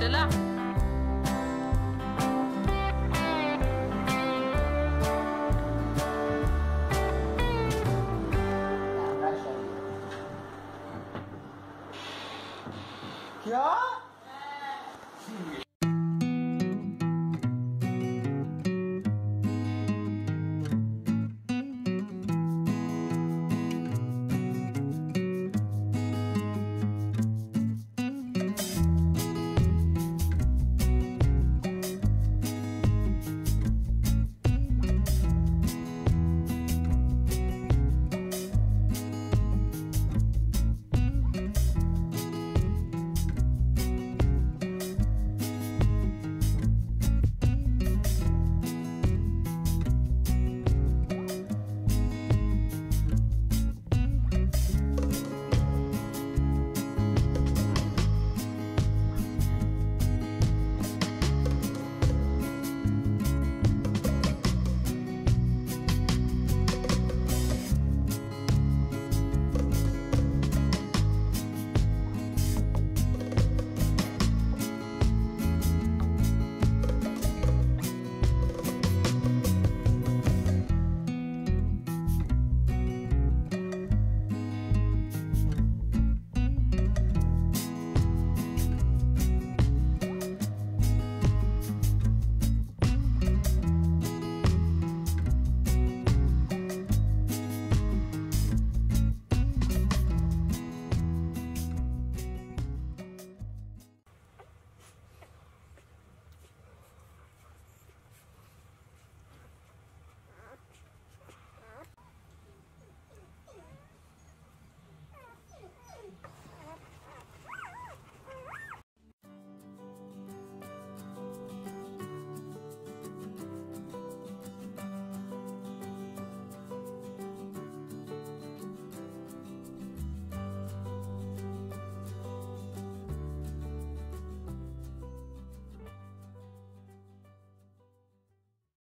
שלה. Yeah?